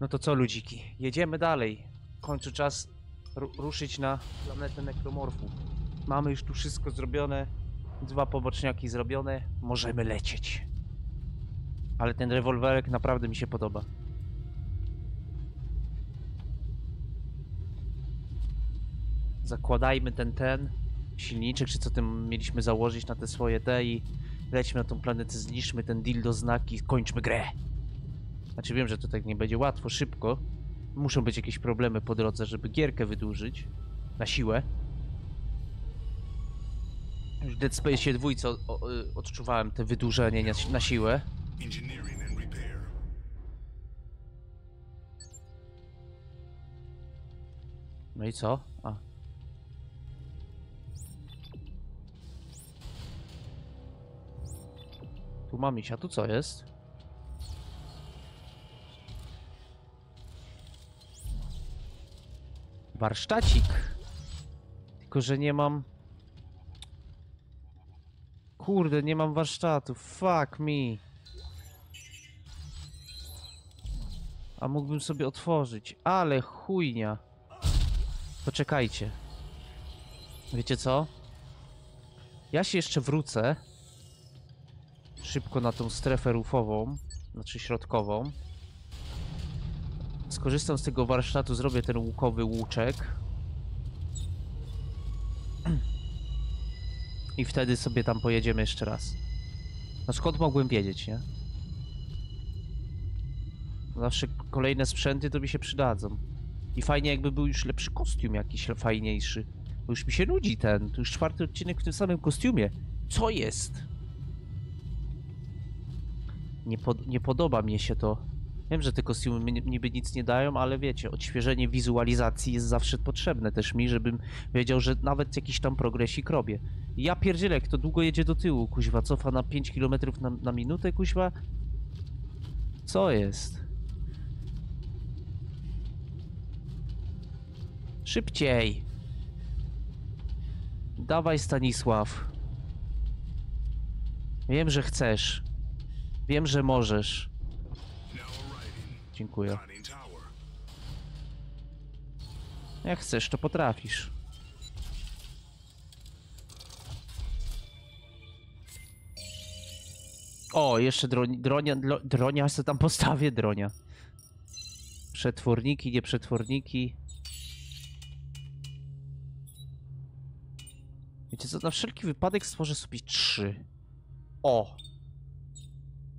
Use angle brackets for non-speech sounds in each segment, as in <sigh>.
No to co, ludziki? Jedziemy dalej. W końcu czas ru ruszyć na planetę nekromorfów. Mamy już tu wszystko zrobione. Dwa poboczniaki zrobione. Możemy lecieć. Ale ten rewolwerek naprawdę mi się podoba. Zakładajmy ten ten silniczek, czy co tym mieliśmy założyć na te swoje te i lećmy na tą planetę, zniszczmy ten dildo znaki, kończmy grę. Znaczy wiem, że to tak nie będzie łatwo, szybko. Muszą być jakieś problemy po drodze, żeby gierkę wydłużyć. Na siłę. Już w Dead Space dwójce o, o, y, odczuwałem te wydłużenie na, na siłę. No i co? A. Tu mam iść, a tu co jest? Warsztacik. Tylko, że nie mam... Kurde, nie mam warsztatu. Fuck me. A mógłbym sobie otworzyć. Ale chujnia. Poczekajcie. Wiecie co? Ja się jeszcze wrócę. Szybko na tą strefę rufową, znaczy środkową. Skorzystam z tego warsztatu, zrobię ten łukowy łuczek. I wtedy sobie tam pojedziemy jeszcze raz. No skąd mogłem wiedzieć, nie? Zawsze kolejne sprzęty to mi się przydadzą. I fajnie jakby był już lepszy kostium jakiś fajniejszy. Bo już mi się nudzi ten. To już czwarty odcinek w tym samym kostiumie. Co jest? Nie, pod, nie podoba mi się to. Wiem, że te kostiumy niby nic nie dają, ale wiecie, odświeżenie wizualizacji jest zawsze potrzebne też mi, żebym wiedział, że nawet jakiś tam progresik robię. Ja pierdzielę, jak to długo jedzie do tyłu, kuźwa, cofa na 5 km na, na minutę, kuźwa? Co jest? Szybciej! Dawaj, Stanisław. Wiem, że chcesz. Wiem, że możesz. Dziękuję. Jak chcesz, to potrafisz. O, jeszcze droń, dronia, dro, dronia, se tam postawię dronia. Przetworniki, nie przetworniki. Wiecie co, na wszelki wypadek stworzę sobie trzy. O!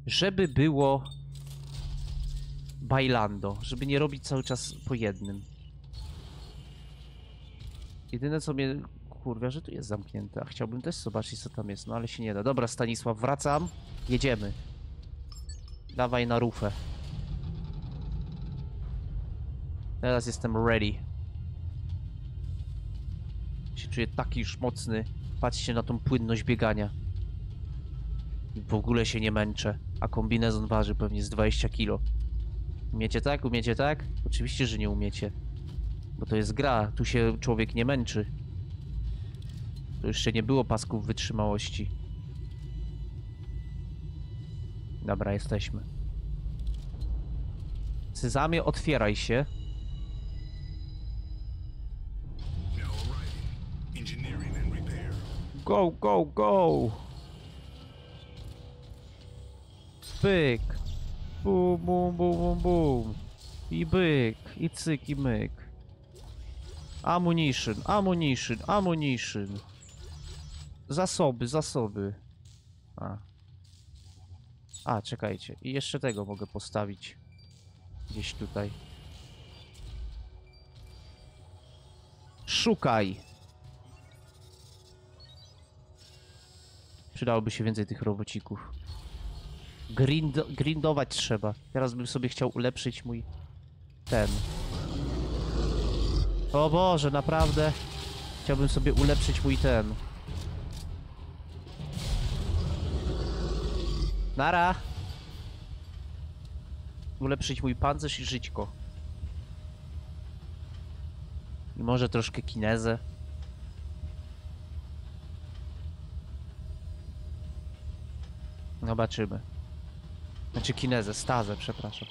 Żeby było... Bailando, żeby nie robić cały czas po jednym. Jedyne co mnie kurwia, że tu jest zamknięte, a chciałbym też zobaczyć co tam jest, no ale się nie da. Dobra Stanisław, wracam, jedziemy. Dawaj na rufę. Teraz jestem ready. Się czuję taki już mocny. Patrzcie na tą płynność biegania. W ogóle się nie męczę, a kombinezon waży pewnie z 20 kilo. Umiecie tak? Umiecie tak? Oczywiście, że nie umiecie. Bo to jest gra, tu się człowiek nie męczy. To jeszcze nie było pasków wytrzymałości. Dobra, jesteśmy. Sezamie, otwieraj się. Go, go, go! Pyk! Bum, bum, bum, bum, bum. I byk, i cyk, i myk. Ammunition, ammunition, ammunition. Zasoby, zasoby. A. A, czekajcie. I jeszcze tego mogę postawić. Gdzieś tutaj. Szukaj! Przydałoby się więcej tych robocików. Grind grindować trzeba. Teraz bym sobie chciał ulepszyć mój... ten. O Boże, naprawdę. Chciałbym sobie ulepszyć mój ten. Nara! Ulepszyć mój pancerz i żyćko. I może troszkę kinezę. Zobaczymy. Znaczy kinezę, stazę, przepraszam.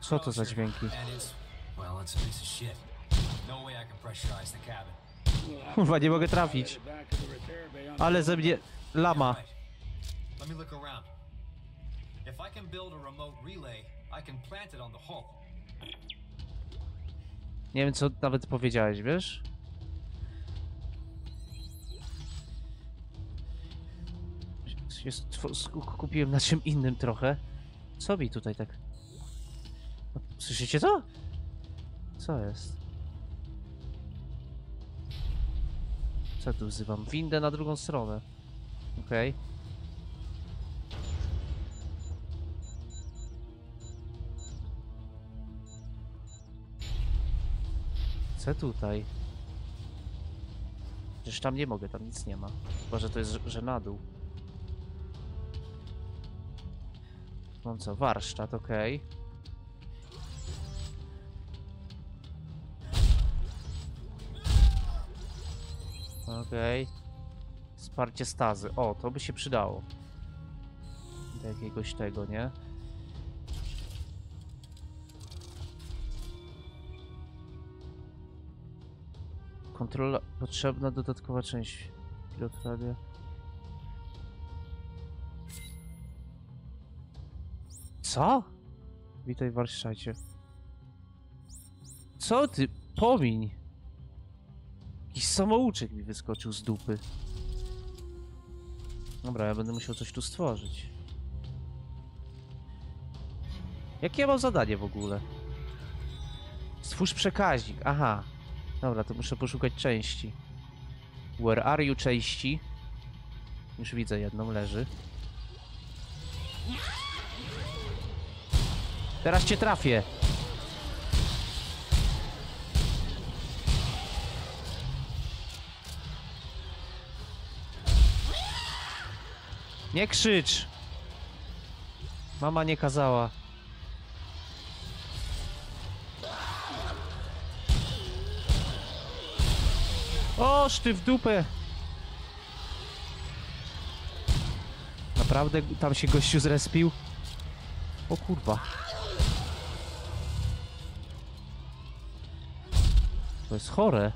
Co to za dźwięki? Kurwa, nie mogę trafić. Ale ze mnie lama. Nie wiem, co nawet powiedziałeś, wiesz? Się stwo- sk- kupiłem na czym innym trochę. Co mi tutaj tak... O, Słyszycie to? Co jest? Co tu wzywam? Windę na drugą stronę. Okej. Co tutaj? Przecież tam nie mogę, tam nic nie ma. Chyba, że to jest, że na dół. Mam co? Warsztat, okej. Okej. Wsparcie stazy. O, to by się przydało. Do jakiegoś tego, nie? Kontrola, potrzebna dodatkowa część. Pilot radia. Co? Witaj w. Co ty? Pomiń! Jakiś samouczek mi wyskoczył z dupy. Dobra, ja będę musiał coś tu stworzyć. Jakie ja mam zadanie w ogóle? Stwórz przekaźnik, aha. Dobra, to muszę poszukać części. Where are you części? Już widzę jedną, leży. Teraz cię trafię. Nie krzycz! Mama nie kazała. Oż ty w dupę! Naprawdę tam się gościu zrespił? O kurwa. To jest chore.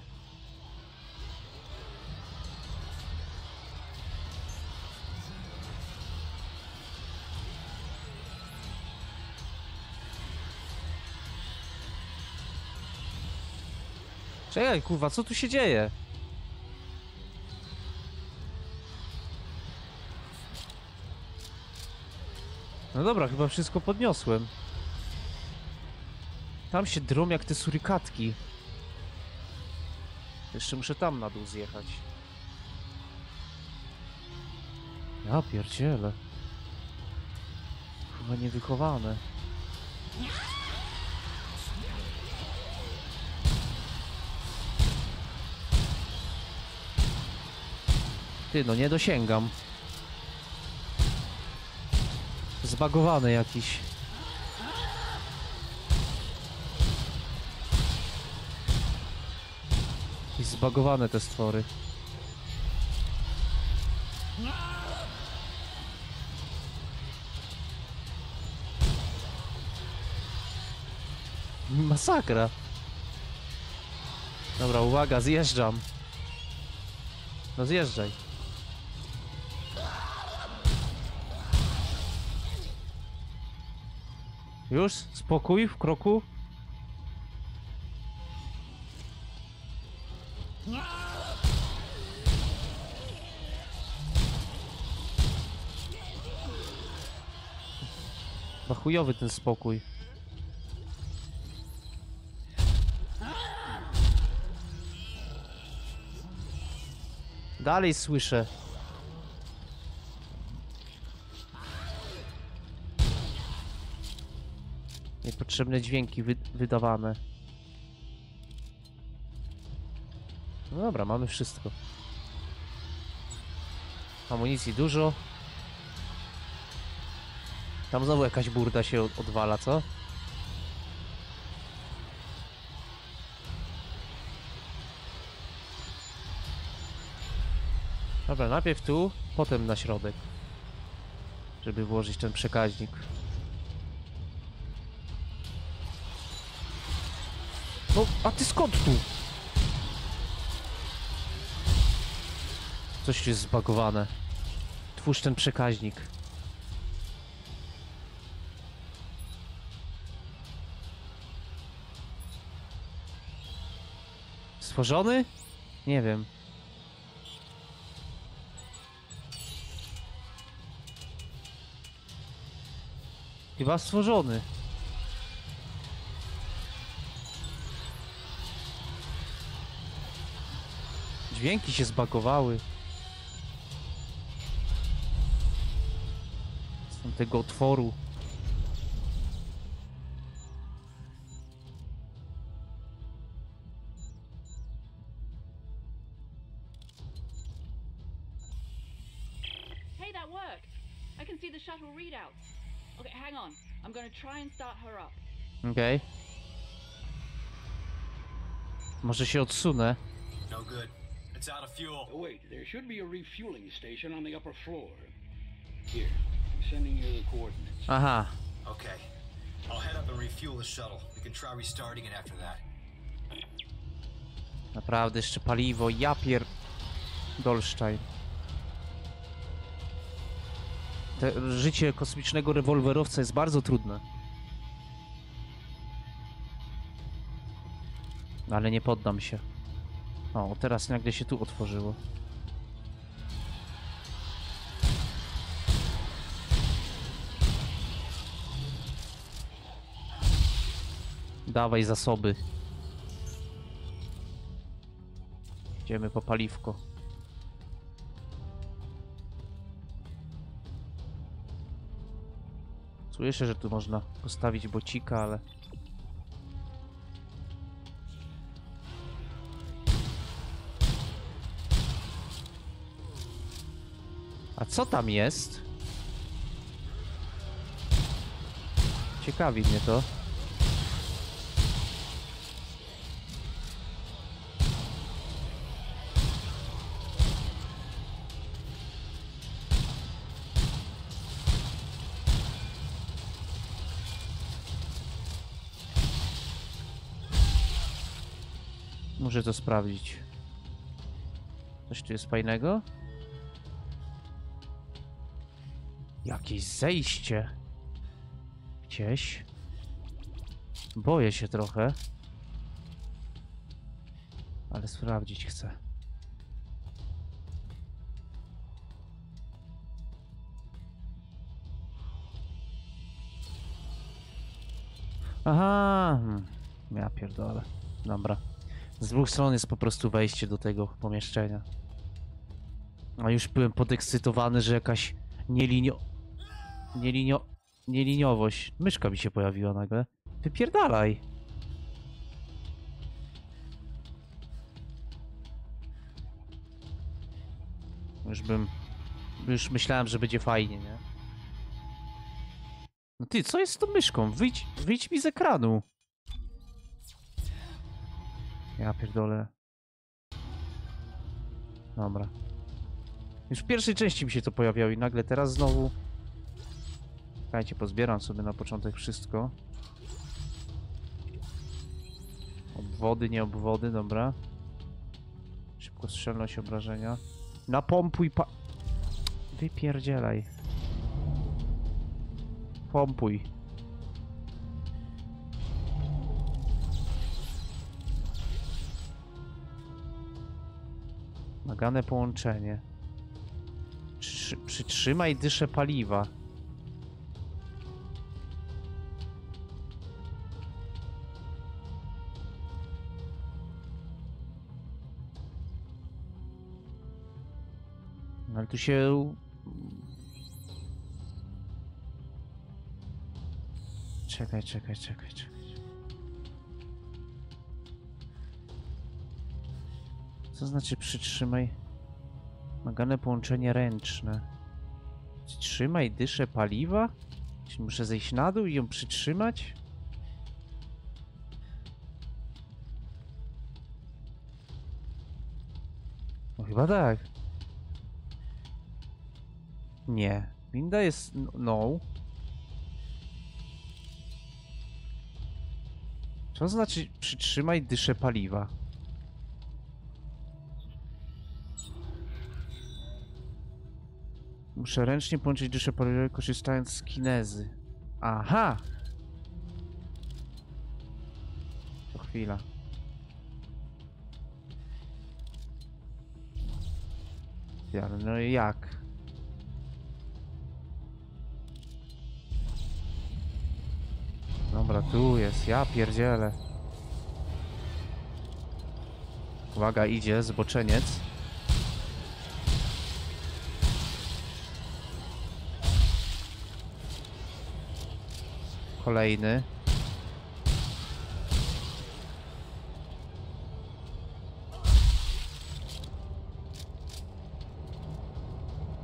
Czekaj, kurwa, co tu się dzieje? No dobra, chyba wszystko podniosłem. Tam się drom jak te surykatki. Jeszcze muszę tam na dół zjechać. Ja pierdzielę. Chyba niewychowane. Ty, no nie dosięgam. Zbagowany jakiś. Zbagowane te stwory. Masakra. Dobra, uwaga, zjeżdżam. No zjeżdżaj. Już? Spokój w kroku? Chujowy ten spokój. Dalej słyszę. Niepotrzebne dźwięki wy wydawane. No dobra, mamy wszystko. Amunicji dużo. Tam znowu jakaś burda się od- odwala, co? Dobra, najpierw tu, potem na środek. Żeby włożyć ten przekaźnik. No, a ty skąd tu? Coś jest zbagowane. Twórz ten przekaźnik. Stworzony? Nie wiem. Chyba stworzony. Dźwięki się zbagowały. Z tamtego otworu. Try and start her up. Okej. Może się odsunę. No good. It's out of fuel. Oh, wait, there should be a refueling station on the upper floor. Here, I'm sending you the coordinates. Aha. Okay. I'll head up and refuel the shuttle. We can try restarting it after that. Naprawdę jeszcze paliwo. Ja pier... Dolsztajn. Te, życie kosmicznego rewolwerowca jest bardzo trudne. Ale nie poddam się. O, teraz nagle się tu otworzyło. Dawaj zasoby. Idziemy po paliwko. Słyszę, że tu można postawić bocika, ale... A co tam jest? Ciekawi mnie to. Muszę to sprawdzić. Coś tu jest fajnego? Jakieś zejście. Gdzieś. Boję się trochę. Ale sprawdzić chcę. Aha. hmm. Ja pierdolę. Dobra. Z dwóch stron jest po prostu wejście do tego pomieszczenia. A już byłem podekscytowany, że jakaś nielinio... Nielinio... Nieliniowość. Myszka mi się pojawiła nagle. Wypierdalaj. Już bym... Już myślałem, że będzie fajnie, nie? No ty, co jest z tą myszką? Wyjdź, wyjdź mi z ekranu. Ja pierdolę. Dobra. Już w pierwszej części mi się to pojawiało i nagle teraz znowu... Czekajcie, pozbieram sobie na początek wszystko. Obwody, nie obwody, dobra. Szybkostrzelność obrażenia. Napompuj pa... Wypierdzielaj. Pompuj. Nagane połączenie. Przy, przytrzymaj dyszę paliwa. Ale tu się... Czekaj, czekaj, czekaj, czekaj. Co znaczy przytrzymaj? Nagane połączenie ręczne. Trzymaj dyszę paliwa? Czy muszę zejść na dół i ją przytrzymać? No chyba tak. Nie. Winda jest no. Co znaczy przytrzymaj dyszę paliwa? Muszę ręcznie połączyć dyszę paliwa korzystając z kinezy. Aha! To chwila. Ja, no jak? Dobra, tu jest, ja pierdzielę. Uwaga, idzie zboczeniec. Kolejny.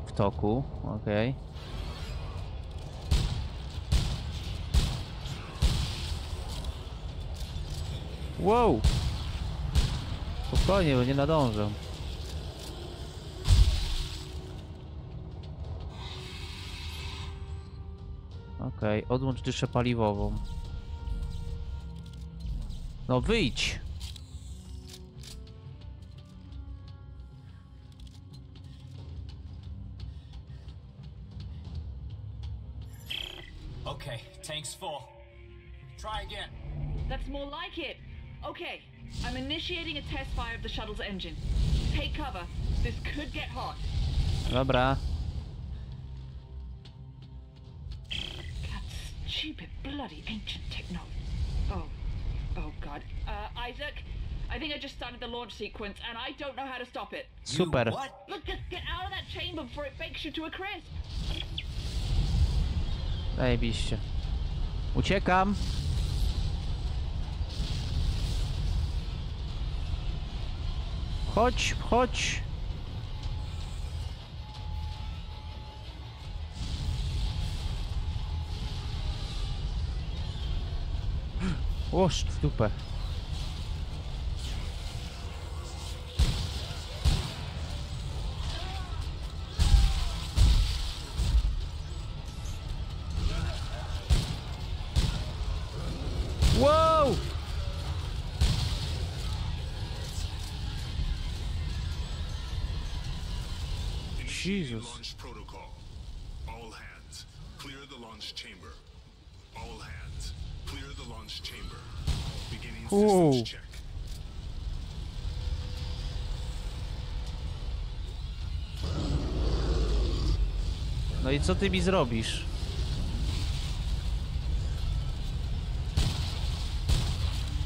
W toku, okej. Wow! Spokojnie, bo nie nadążę. Okej, odłącz dyszę paliwową. No wyjdź! Okay, tank's full. Try again. That's more like it. Okay, I'm initiating a test fire of the shuttle's engine. Take cover. This could get hot. Dobra. That stupid, bloody ancient technology. Oh, oh God. Uh, Isaac, I think I just started the launch sequence, and I don't know how to stop it. Super. You what? Look, just get out of that chamber before it bakes you to a crisp. Zajebiście. Uciekam. Chodź, chodź. Łoż w dupę. Check. No i co ty mi zrobisz?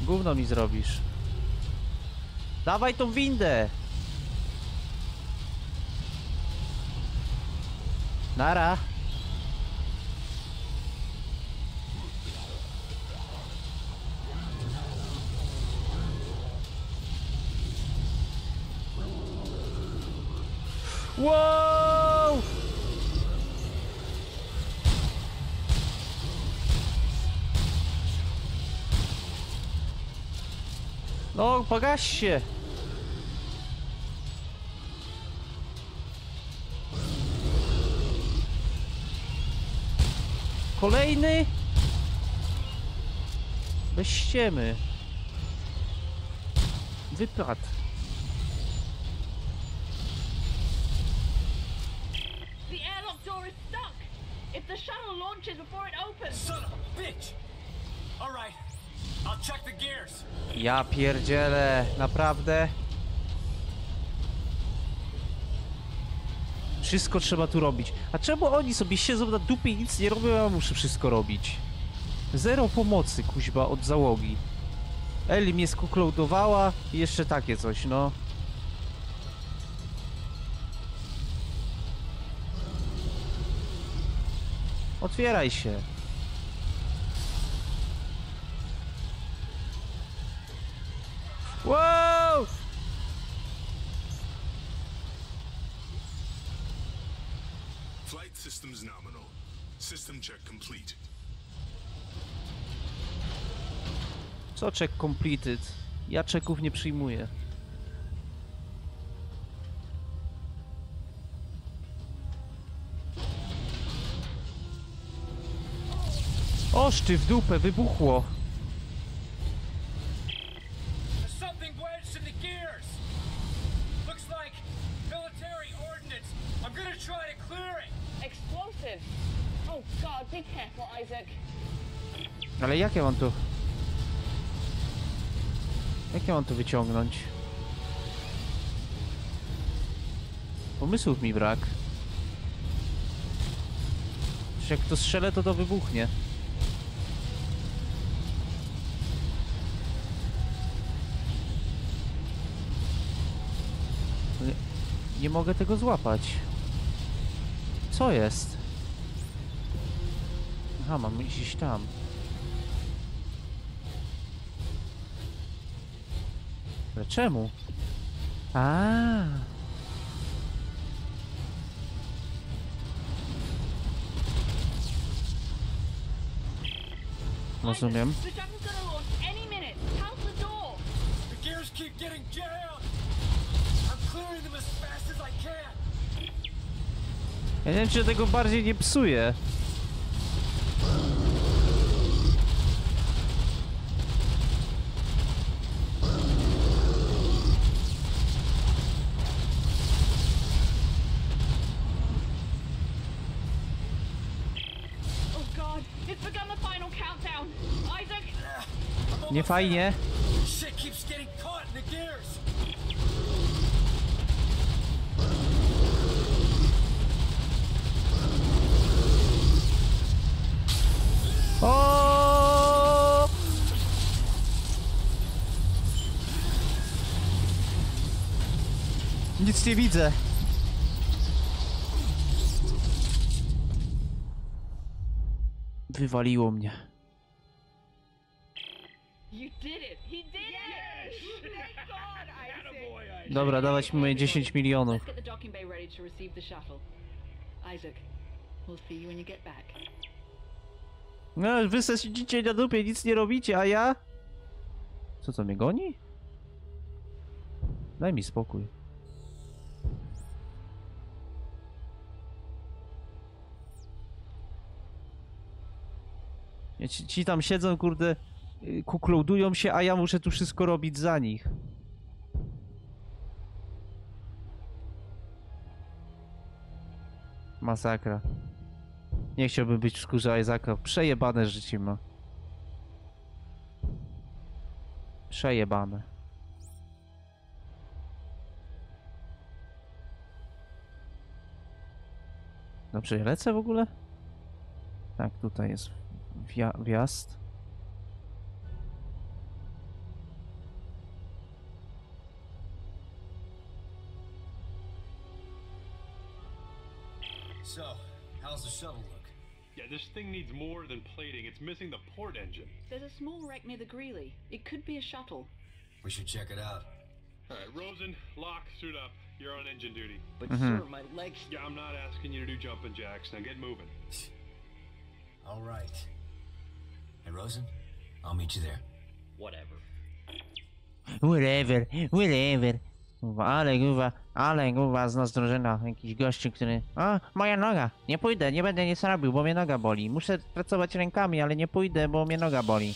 Gówno mi zrobisz. Dawaj tą windę! Nara! Wow! No, pogaś się! Kolejny? Bez ściemy. Wypad. The airlock door is stuck. If the shuttle launches before it opens. Son of a bitch! Alright, I'll check the gears. Ja pierdzielę, naprawdę. Wszystko trzeba tu robić. A czemu oni sobie siedzą na dupie i nic nie robią, a ja muszę wszystko robić? Zero pomocy, kuźba, od załogi. Eli mnie skukloudowała i jeszcze takie coś, no. Otwieraj się. Wow! Flight systems nominal. System check complete. Co check completed? Ja czeków nie przyjmuję. Oh God, be careful, Isaac. Ale jak ja mam tu... Jak ja mam to wyciągnąć? Pomysłów mi brak. Przecież jak to strzelę, to to wybuchnie. Nie mogę tego złapać. Co jest? Aha, mam gdzieś tam. Ale czemu? A. Rozumiem. Ja nie wiem, czy tego bardziej nie psuje. Oh God, Nie widzę. Wywaliło mnie. <laughs> Dobra, dawać mi moje 10 milionów. No, wy siedzicie na dupie, nic nie robicie, a ja? Co, co mnie goni? Daj mi spokój. Ci, ci tam siedzą, kurde, kuklołdują się, a ja muszę tu wszystko robić za nich. Masakra. Nie chciałbym być w skórze Isaaca. Przejebane życie ma. Przejebane. Dobrze, lecę w ogóle? Tak, tutaj jest wja wjazd. So, how's the shuttle look? Yeah, this thing needs more than plating. It's missing the port engine. There's a small wreck near the Greeley. It could be a shuttle. We should check it out. All right, Rosen, lock, suit up. You're on engine duty. But mm-hmm. sir, my legs. Yeah, I'm not asking you to do jumping jacks. Now get moving. All right. Hey, Rosen, I'll meet you there. Whatever. Whatever, whatever. Kurwa, ale kurwa, ale kurwa z nas drużyna. Jakiś gościu, który... A, moja noga! Nie pójdę, nie będę nic robił, bo mnie noga boli. Muszę pracować rękami, ale nie pójdę, bo mnie noga boli.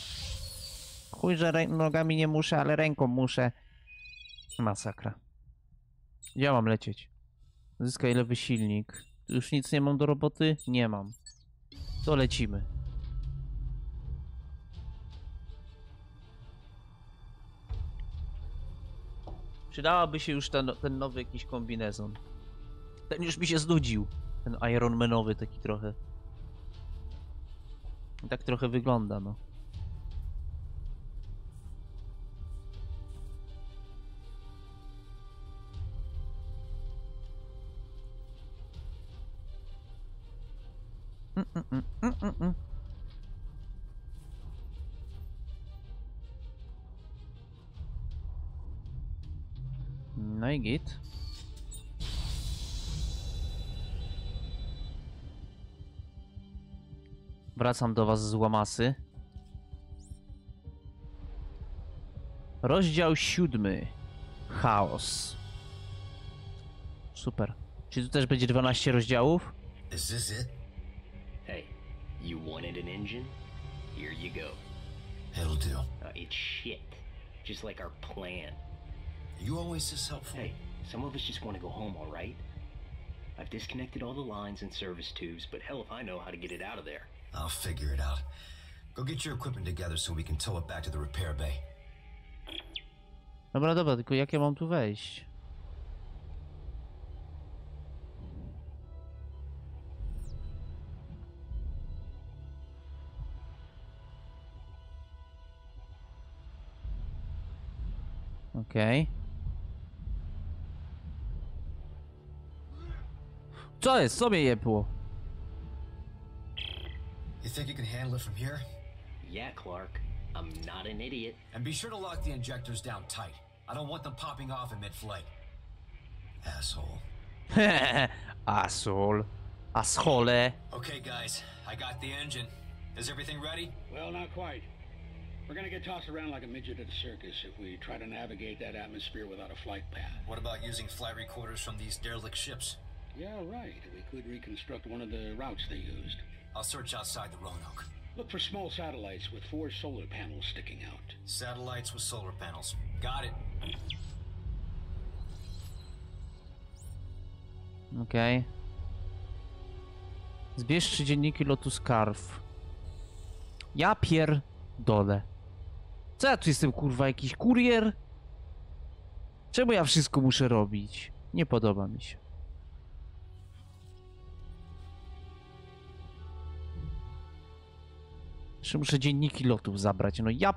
Chuj, że nogami nie muszę, ale ręką muszę. Masakra. Gdzie mam lecieć? Zyskaj lewy silnik. Już nic nie mam do roboty? Nie mam. To lecimy. Przydałaby się już ten, ten nowy jakiś kombinezon. Ten już mi się znudził. Ten Ironmanowy taki trochę. Tak trochę wygląda, no. Mm, mm, mm, No i git. Wracam do was z łamasy. Rozdział siódmy. Chaos. Super. Czy tu też będzie 12 rozdziałów? Is this it? Hey, you wanted an engine? Here you go. It'll do. Uh, it's shit. Just like our plan. Are you always this helpful? Hey, some of us just want to go home, all right? I've disconnected all the lines and service tubes, but hell if I know how to get it out of there. I'll figure it out. Go get your equipment together so we can tow it back to the repair bay. Dobra, dobra, tylko jak ja mam tu wejść? Okej. Co jest? Co mnie jebło? You think you can handle it from here? Yeah, Clark. I'm not an idiot. And be sure to lock the injectors down tight. I don't want them popping off in mid-flight. Asshole. <laughs> Asshole. Asshole. Okay, guys, I got the engine. Is everything ready? Well, not quite. We're gonna get tossed around like a midget at a circus if we try to navigate that atmosphere without a flight path. What about using flight recorders from these derelict ships? Yeah, right. We could reconstruct one of the routes they used. I'll search outside the Roanoke. Look for small satellites with four solar panels sticking out. Satellites with solar panels. Got it. Okej. Zbierz trzy dzienniki lotu Scarf. Ja pierdolę. Co ja tu jestem, kurwa, jakiś kurier? Czemu ja wszystko muszę robić? Nie podoba mi się. Jeszcze muszę dzienniki lotów zabrać. No ja...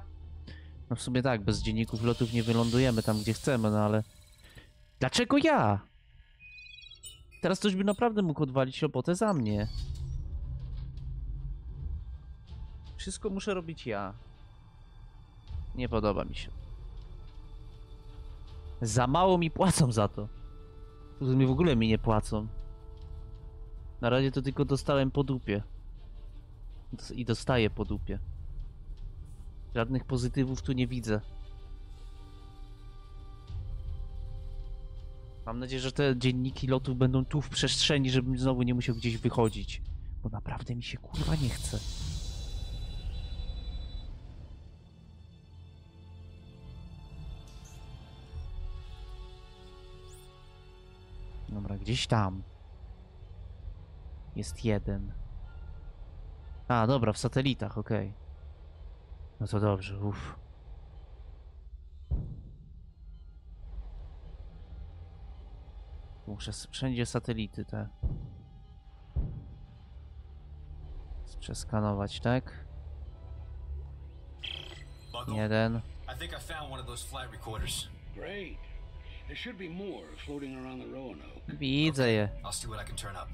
No w sumie tak, bez dzienników lotów nie wylądujemy tam, gdzie chcemy, no ale... Dlaczego ja? Teraz ktoś by naprawdę mógł odwalić robotę za mnie. Wszystko muszę robić ja. Nie podoba mi się. Za mało mi płacą za to. Sumie w ogóle mi nie płacą. Na razie to tylko dostałem po dupie. I dostaję po dupie. Żadnych pozytywów tu nie widzę. Mam nadzieję, że te dzienniki lotów będą tu w przestrzeni, żebym znowu nie musiał gdzieś wychodzić. Bo naprawdę mi się kurwa nie chce. Dobra, gdzieś tam. Jest jeden. A, dobra, w satelitach, okej. No to dobrze, uff. Muszę wszędzie satelity te. Przeskanować, tak? Jeden. I think I found one of those flight recorders. Great. There should be more floating around the Roanoke. Widzę je. I'll see what I can turn up.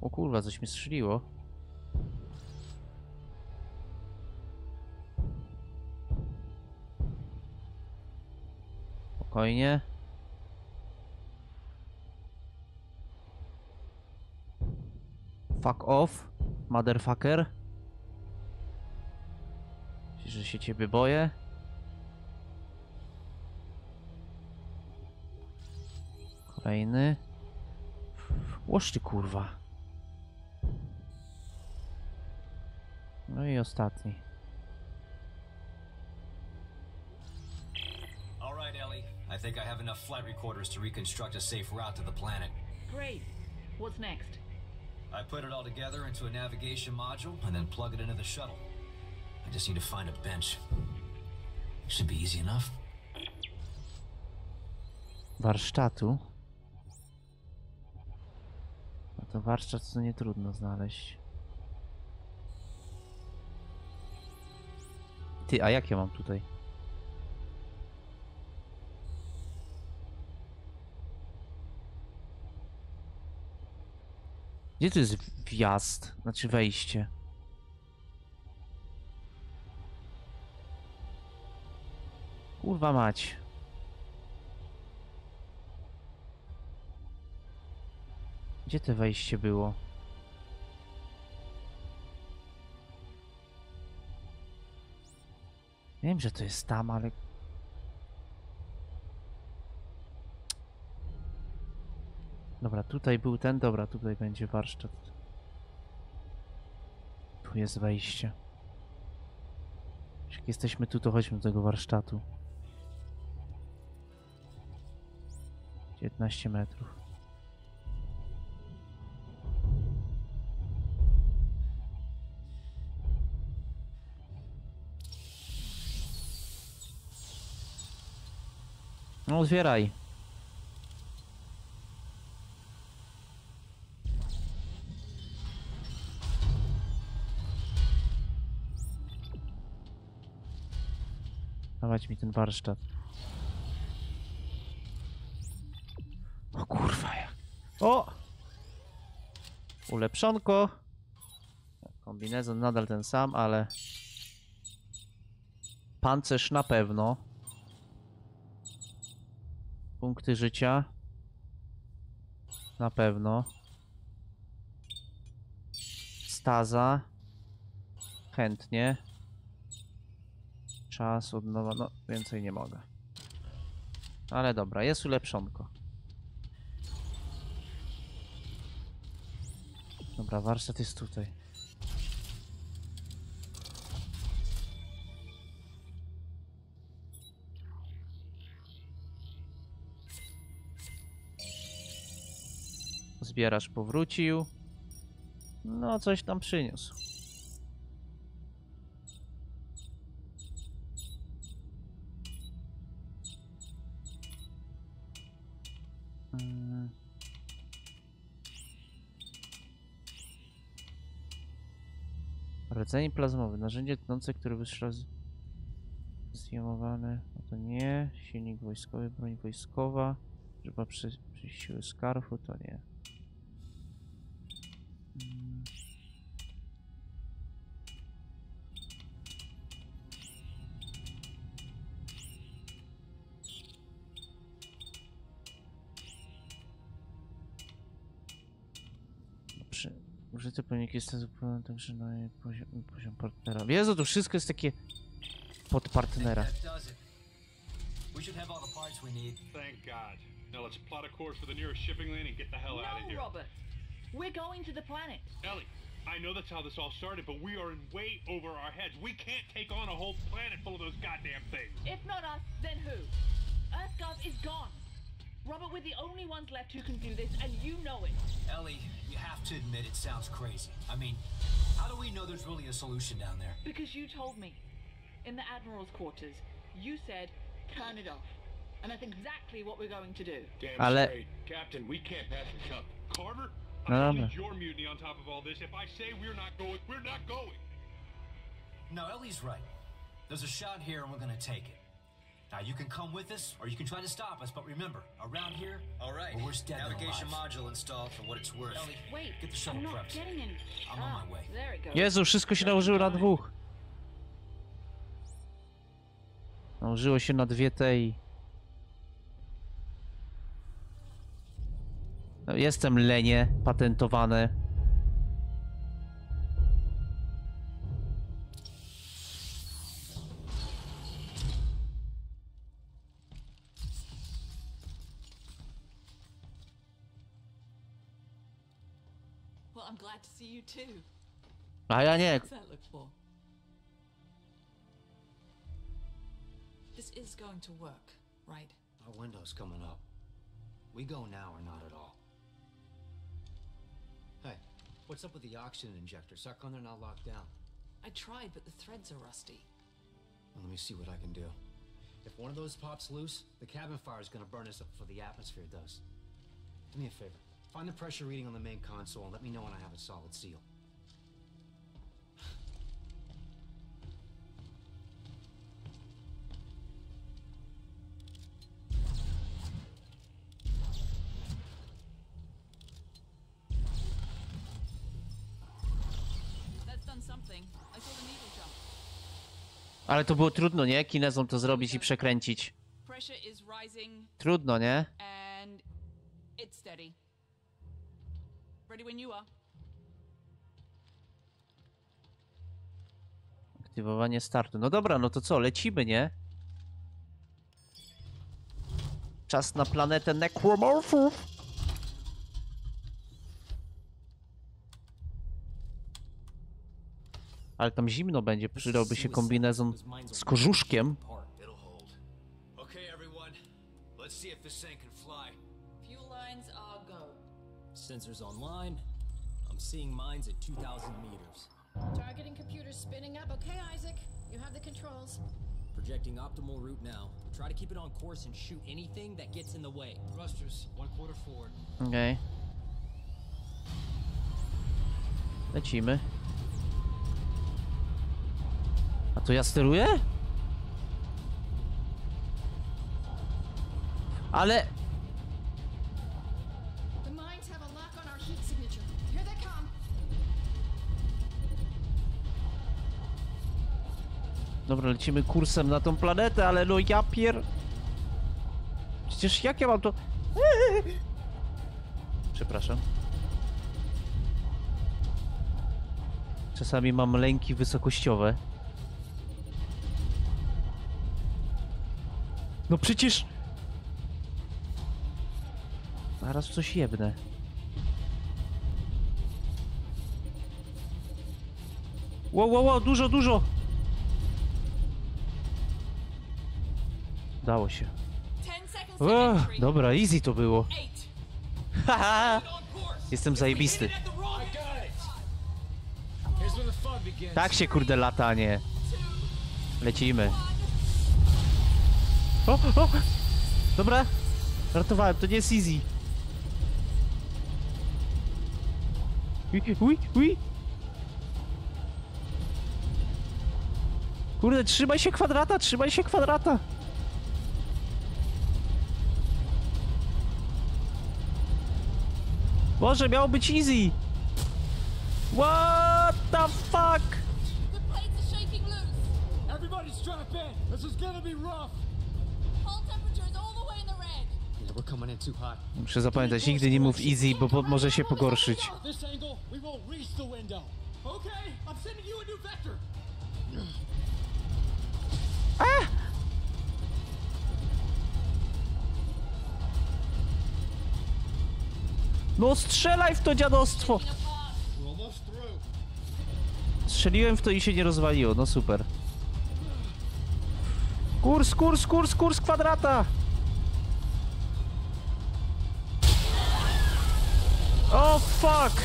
O kurwa, coś mi strzeliło. Spokojnie. Fuck off, motherfucker. Że się ciebie boję? Kolejny. Łoż ty kurwa. No i ostatni. I think I have enough flight recorders to reconstruct a safe route to the planet. Great. What's next? I put it all together into a navigation module and then plug it into the shuttle. I just need to find a bench. Should be easy enough. Warsztatu. No to warsztat to nie trudno znaleźć. Ty, a jak ja mam tutaj? Gdzie tu jest wjazd? Znaczy wejście. Kurwa mać. Gdzie to wejście było? Wiem, że to jest tam, ale... Dobra, tutaj był ten, dobra, tutaj będzie warsztat. Tu jest wejście. Jak jesteśmy tu, to chodźmy do tego warsztatu. 19 metrów. No otwieraj. Dawać mi ten warsztat. O kurwa jak. O! Ulepszonko. Kombinezon nadal ten sam, ale... Pancerz na pewno. Punkty życia. Na pewno. Staza. Chętnie. Czas od nowa. No, więcej nie mogę. Ale dobra, jest ulepszonko. Dobra, warsztat jest tutaj. Zbieracz powrócił. No, coś tam przyniósł. Rdzeń plazmowy. Narzędzie tnące, które wystrzela z... No to nie. Silnik wojskowy, broń wojskowa. Trzeba przy, przy siły skarfu, to nie. Mm. Użyte pojemniki jest zupełnie także na jej poziom, poziom partnera. Jezu, to wszystko jest takie pod partnera. We should have all the parts we need. Thank God. Now let's plot a course for the nearest shipping lane and get the hell out of No, here. Robert. We're going to the planet. Ellie, I know that's how this all started, but we are in way over our heads. We can't take on a whole planet full of those goddamn things. If not us, then who? Earthgov is gone. Robert, we're the only ones left who can do this, and you know it. Ellie, you have to admit it sounds crazy. I mean, how do we know there's really a solution down there? Because you told me. In the Admiral's quarters, you said, turn it off. And that's exactly what we're going to do. Damn Ale- straight. Captain, we can't pass this up. Carter, No I dobra. need your mutiny on top of all this. If I say we're not going, we're not going. No, Ellie's right. There's a shot here and we're gonna take it. Now you can come with us, or you can try to stop us, but remember, around here, All right. we're dead Navigation module installed for what it's worth. Ellie, Wait, get the shuttle I'm not prepped. getting any. I'm on my way. There it goes. Jezu, wszystko się nałożyło na dwóch. Nałożyło się na dwie te i... No, jestem lenie, patentowane. Too. A ja nie. What's that look for? This is going to work, right? Our window's coming up. We go now or not at all. Hey, what's up with the oxygen injectors? How come they're not locked down? I tried, but the threads are rusty. Well, let me see what I can do. If one of those pops loose, the cabin fire is gonna burn us up before the atmosphere does. Do me a favor. Find the pressure reading on the main console and let me know when I have a solid seal. That's done something. I saw the needle jump. Ale to było trudno, nie? Kinezą to zrobić i przekręcić. Pressure is rising Trudno, nie? Ready when you are. Aktywowanie startu. No dobra, no to co? Lecimy, nie? Czas na planetę Necromorphów. Ale tam zimno będzie, przydałby się kombinezon z hold. Okay, everyone. Let's see if this thing Sensors online. I'm seeing mines at 2,000 meters. Targeting computers spinning up. Okay, Isaac. You have the controls. Projecting optimal route now. Try to keep it on course and shoot anything that gets in the way. Thrusters, one quarter forward. Okej. Lecimy. A to ja steruję? Ale... Dobra, lecimy kursem na tą planetę, ale no ja pier... Przecież jak ja mam to... <laughs> Przepraszam. Czasami mam lęki wysokościowe. No przecież... Zaraz coś jebnę. Wow, wow, wow, dużo, dużo! Dało się. 10 seconds to O, dobra, easy to było. <laughs> Haha! Jestem zajebisty. Tak się kurde latanie. Lecimy. O, o! Dobra. Ratowałem, to nie jest easy. Ui, ui. Kurde, trzymaj się kwadrata, trzymaj się kwadrata. Boże, miało być easy. What the fuck? The plates are shaking loose. Everybody strap in. This is gonna be rough. Hull temperature is all the way in the red. Yeah, we're coming in too hot. Muszę zapamiętać, nigdy nie mów easy, bo po, może się pogorszyć. This angle, we won't reach the window. Okay, I'm sending you a new vector. No strzelaj w to dziadostwo! Strzeliłem w to i się nie rozwaliło, no super. Kurs, kurs, kurs, kurs kwadrata! O fuck!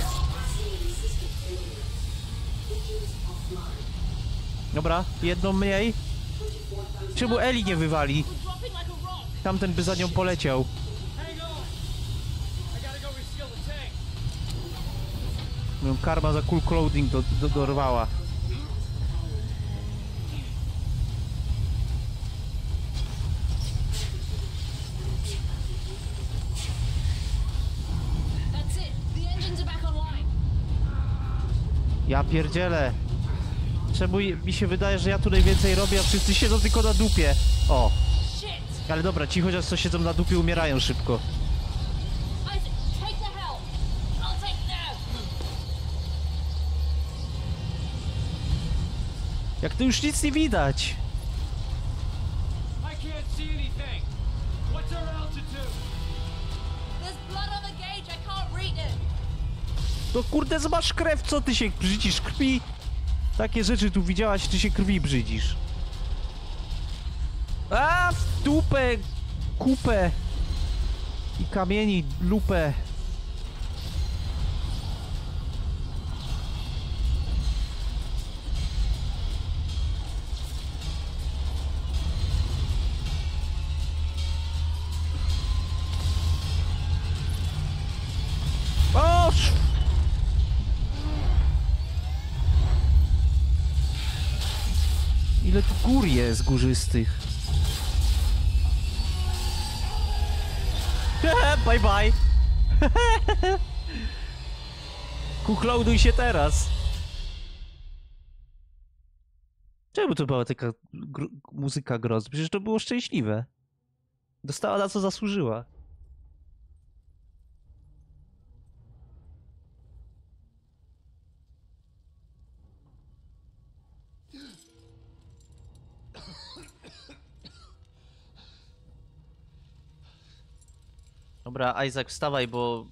Dobra, jedną mniej. Czemu Eli nie wywali? Tamten by za nią poleciał. Hang on. I gotta go reseal the tank. Moją karma za cool clothing do, do, dorwała. Ja pierdzielę. Czemu mi się wydaje, że ja tu najwięcej robię, a wszyscy siedzą tylko na dupie. O, ale dobra, ci chociaż co siedzą na dupie umierają szybko. Jak to już nic nie widać. It. No kurde, zobacz krew, co ty się brzydzisz krwi? Takie rzeczy tu widziałaś, ty się krwi brzydzisz. A, w dupę, kupę i kamieni, lupę. Jest górzystych? <laughs> bye bye! <laughs> Kuclouduj się teraz! Czemu to była taka gr- muzyka groz? Przecież to było szczęśliwe. Dostała na co zasłużyła. Dobra, Isaac, wstawaj, bo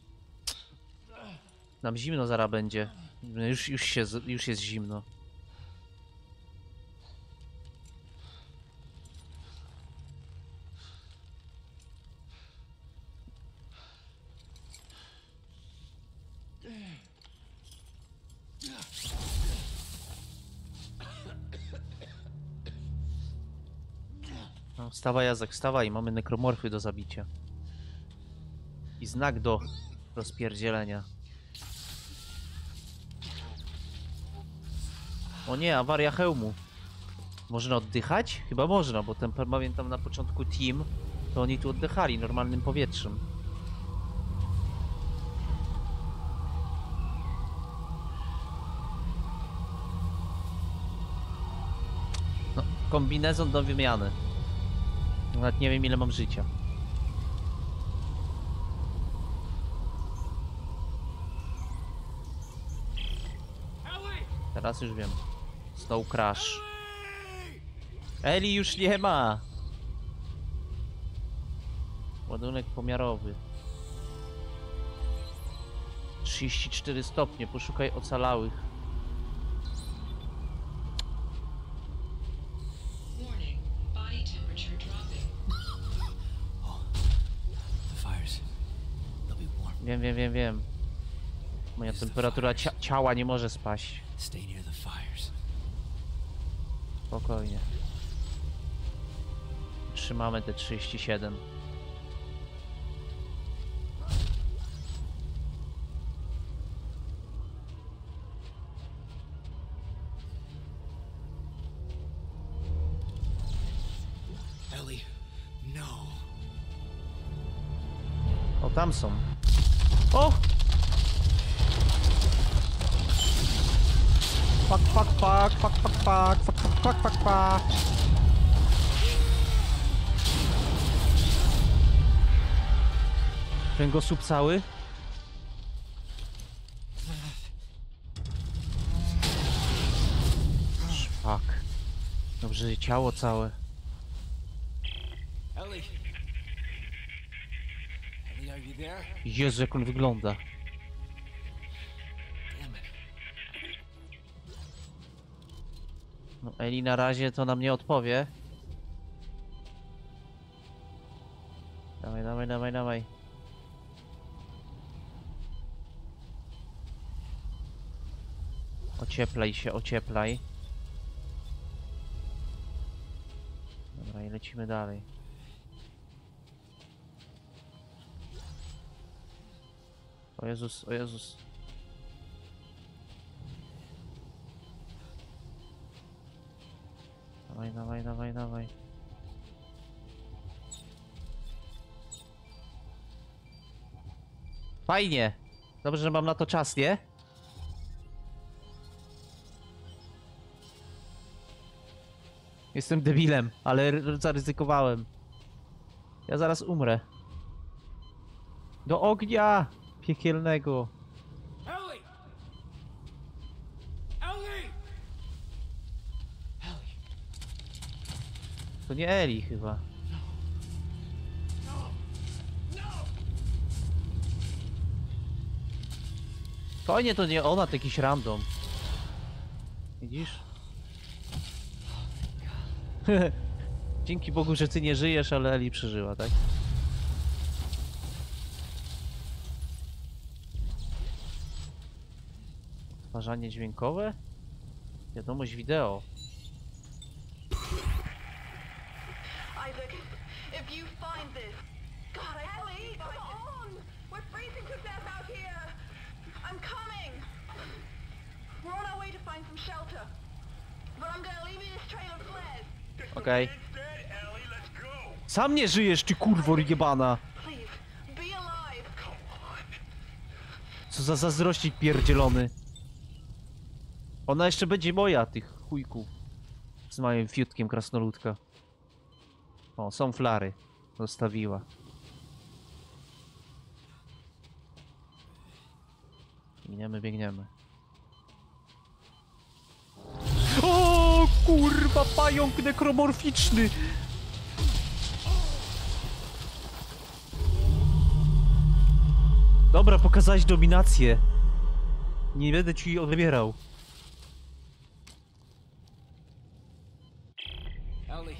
nam zimno zara będzie. Już, już, się, już jest zimno. No, wstawaj, Jazek, wstawaj, mamy nekromorfy do zabicia. Znak do rozpierdzielenia. O nie, awaria hełmu. Można oddychać? Chyba można, bo ten, pamiętam na początku team, to oni tu oddychali normalnym powietrzem. No, kombinezon do wymiany. Nawet nie wiem ile mam życia. Teraz już wiem. Snow Crash. Eli już nie ma! Ładunek pomiarowy. 34 stopnie, poszukaj ocalałych. <laughs> Wiem, wiem, wiem, wiem. Moja temperatura cia ciała nie może spaść. Spokojnie. Trzymamy te 37. fuck, fuck, fuck, fuck, fuck, fuck, fuck, fuck. Kręgosłup cały? Szpak. Dobrze, ciało całe. Jezu, jak on wygląda. No, Eli na razie to nam nie odpowie. Dawaj, dawaj, dawaj, dawaj. Ocieplaj się, ocieplaj. Dobra, i lecimy dalej. O Jezus, o Jezus. Dawaj, dawaj, dawaj, dawaj. Fajnie. Dobrze, że mam na to czas, nie? Jestem debilem, ale zaryzykowałem. Ja zaraz umrę. Do ognia piekielnego. Ellie! Ellie! To nie Eli chyba. Fajnie to nie ona, to jakiś random. Widzisz? <laughs> Dzięki Bogu, że ty nie żyjesz, ale Eli przeżyła, tak? Odtwarzanie dźwiękowe? Wiadomość wideo. Isaac, if you find this, God, I Ellie, come on! We're freezing to death out here. I'm coming. We're on our way to find some shelter, but I'm gonna leave you this trail of flares. Okej. Sam nie żyjesz, ty kurwo jebana! Co za zazdrościk pierdzielony. Ona jeszcze będzie moja, tych chujków. Z małym fiutkiem krasnoludka. O, są flary. Zostawiła. Biegniemy, biegniemy. O kurwa, pająk nekromorficzny! Dobra, pokazałeś dominację. Nie będę ci odbierał. Ellie.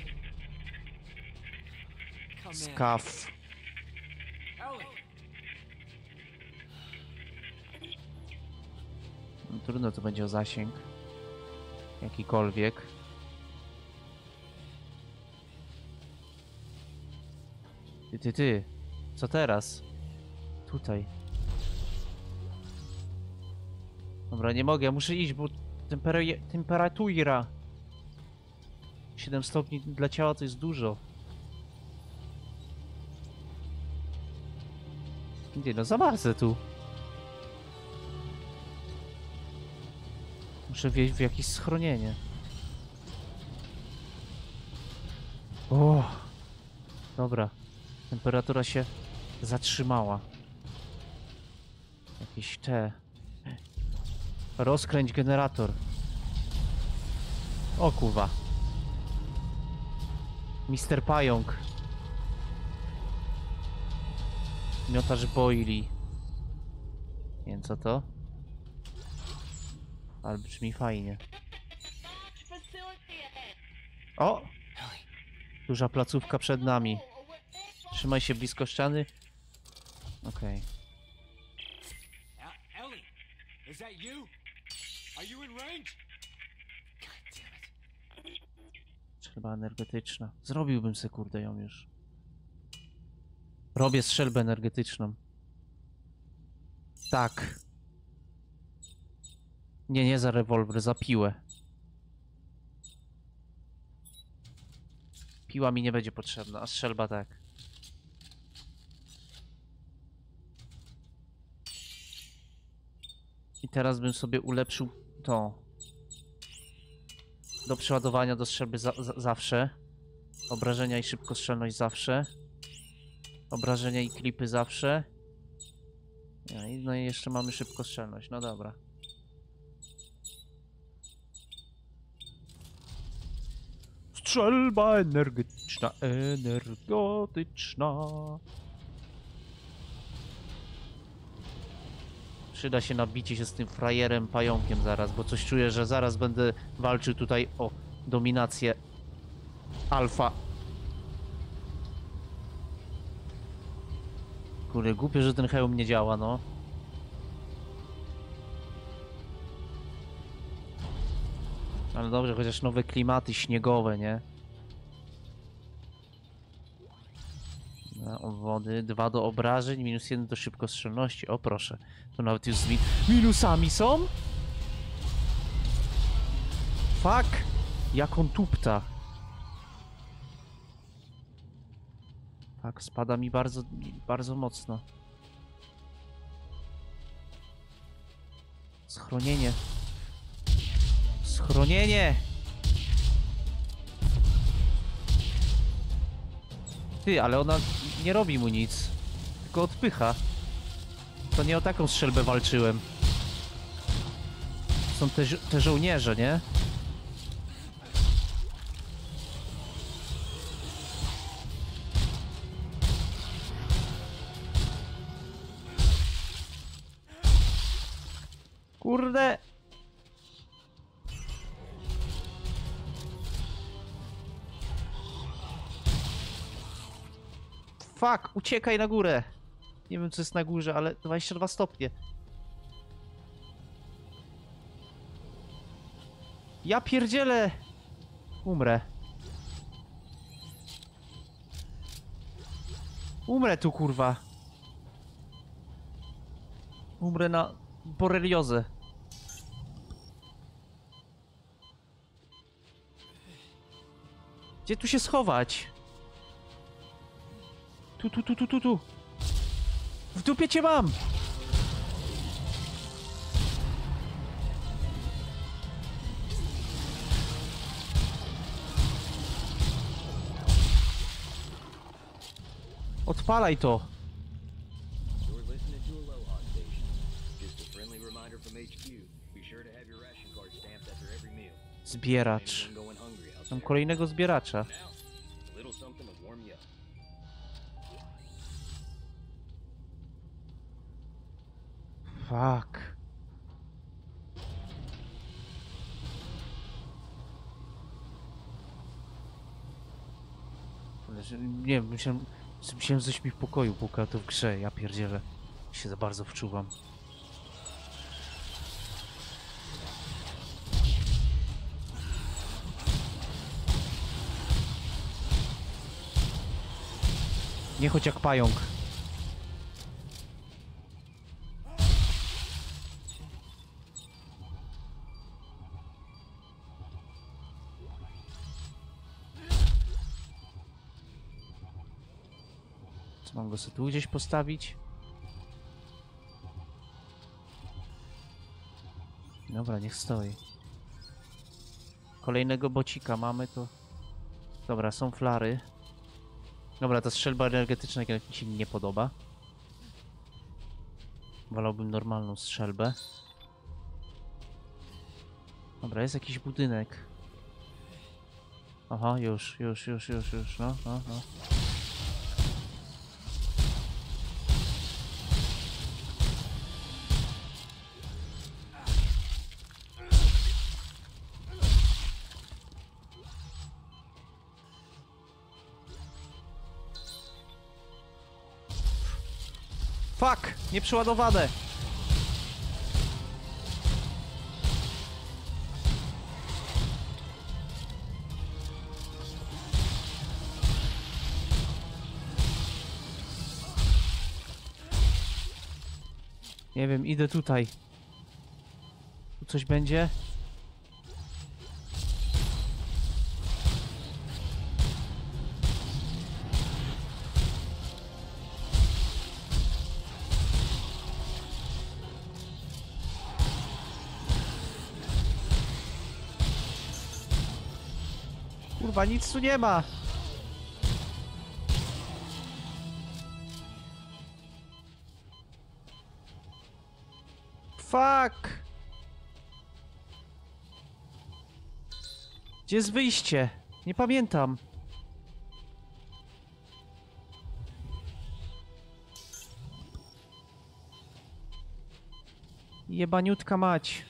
No, trudno to będzie o zasięg. Jakikolwiek. Ty, ty, ty. Co teraz? Tutaj. Dobra, nie mogę, muszę iść, bo tempera- temperatura. 7 stopni dla ciała to jest dużo. Nie no, zamarzę tu. Muszę wejść w jakieś schronienie. O! Dobra. Temperatura się zatrzymała. Jakieś te... Rozkręć generator. O kurwa. Mister Pająk. Miotacz boili. Nie wiem co to. Ale brzmi fajnie. O! Duża placówka przed nami. Trzymaj się blisko ściany. Okej. Range? Strzelba energetyczna. Zrobiłbym se kurde ją już. Robię strzelbę energetyczną. Tak. Nie, nie za rewolwer, za piłę. Piła mi nie będzie potrzebna, a strzelba tak. I teraz bym sobie ulepszył to. Do przeładowania do strzelby za za zawsze. Obrażenia i szybkostrzelność zawsze. Obrażenia i klipy zawsze. No i, no i jeszcze mamy szybkostrzelność, no dobra. Strzelba energetyczna, energetyczna. Przyda się nabicie się z tym frajerem pająkiem zaraz, bo coś czuję, że zaraz będę walczył tutaj o dominację alfa. Kurde, głupie, że ten hełm nie działa, no. Ale dobrze, chociaż nowe klimaty śniegowe, nie? Obwody, 2 do obrażeń, minus 1 do szybkostrzelności. O proszę, to nawet już z mi minusami są? Fuck! Jak on tupta. Tak, spada mi bardzo, bardzo mocno. Schronienie. Schronienie! Ty, ale ona nie robi mu nic. Tylko odpycha. To nie o taką strzelbę walczyłem. Są te, te żołnierze, nie? Fuck, uciekaj na górę. Nie wiem co jest na górze, ale 22 stopnie. Ja pierdzielę! Umrę. Umrę tu, kurwa. Umrę na boreliozę. Gdzie tu się schować? Tu, tu, tu, tu, tu, tu. W dupie cię mam! Odpalaj to! You're listening to Aloha Fuck. Nie myślałem, myślałem, coś mi w pokoju puka, to w grze, ja pierdzielę. Się za bardzo wczuwam. Nie chodź jak pająk. Sobie tu gdzieś postawić? Dobra, niech stoi. Kolejnego bocika mamy to. Dobra, są flary. Dobra, ta strzelba energetyczna jednak mi się nie podoba. Wolałbym normalną strzelbę. Dobra, jest jakiś budynek. Aha, już, już, już, już, już, no, no, no. Nieprzeładowane! Nie wiem, idę tutaj. Tu coś będzie? Kurwa, nic tu nie ma. Fuck! Gdzie jest wyjście? Nie pamiętam. Jebaniutka mać.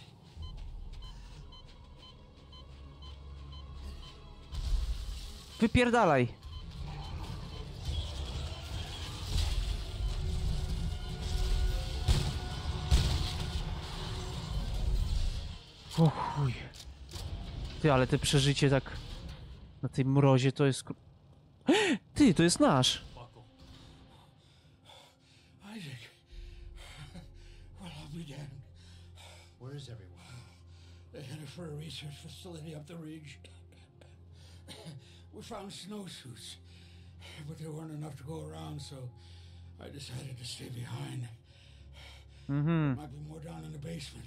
Wypierdalaj. O chuj. Ty, ale te przeżycie tak na tej mrozie to jest... <gasps> Ty, to jest nasz. Isaac. Well, I'll be damned. Where is everyone? They headed for a research facility up the ridge. We found snowsuits, but there weren't enough to go around, so I decided to stay behind. Mhm. Might be more down in the basement.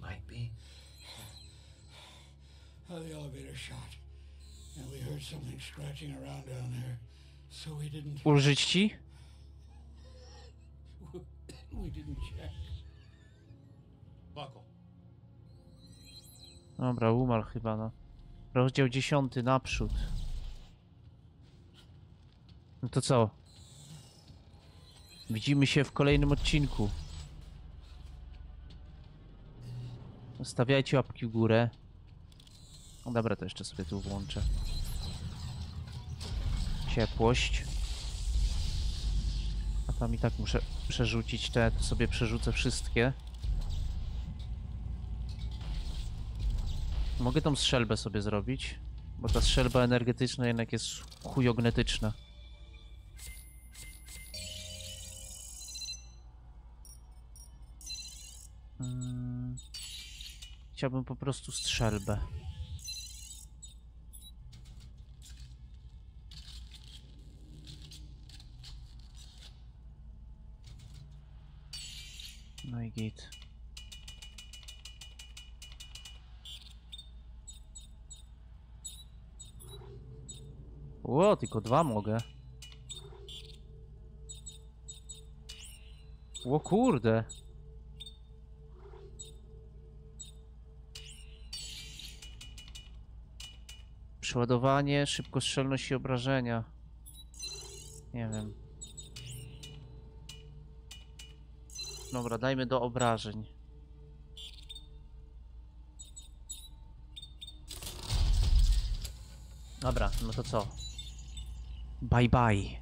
Might be. Uh, the elevator shot, and we heard something scratching around down there, so we didn't. Ulżyć <laughs> ci? We didn't check. Buckle. Dobra, umarł chyba, no. Rozdział dziesiąty, naprzód. No to co? Widzimy się w kolejnym odcinku. Stawiajcie łapki w górę. No dobra, to jeszcze sobie tu włączę. Ciepłość. A tam i tak muszę przerzucić te, to sobie przerzucę wszystkie. Mogę tą strzelbę sobie zrobić, bo ta strzelba energetyczna jednak jest chujognetyczna. Mm. Chciałbym po prostu strzelbę. No i git. Ło, tylko dwa mogę. Ło kurde. Przeładowanie, szybkostrzelność i obrażenia. Nie wiem. Dobra, dajmy do obrażeń. Dobra, no to co? Bye bye.